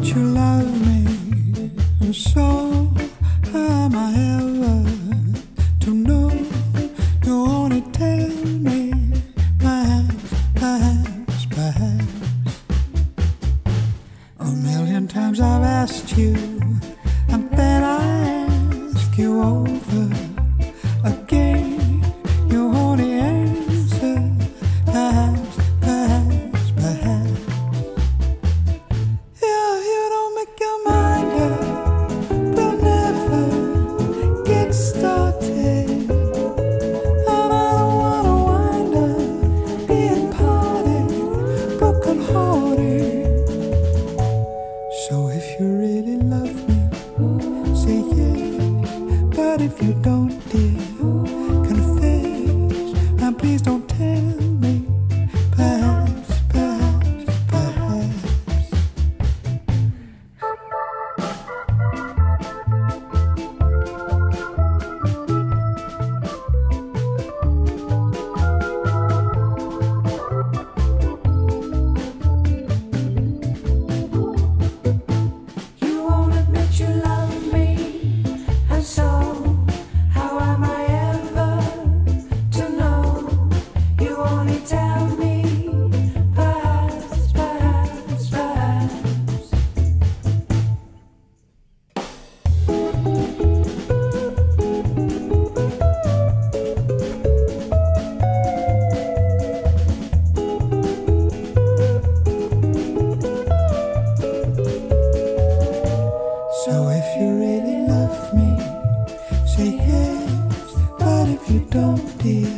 Don't you love me? And so am I ever to know? You wanna tell me? Perhaps, perhaps, perhaps. A million times I've asked you, and then I ask you over. Really love me, say yeah. But if you don't, dear, confess. And please don't tell don't be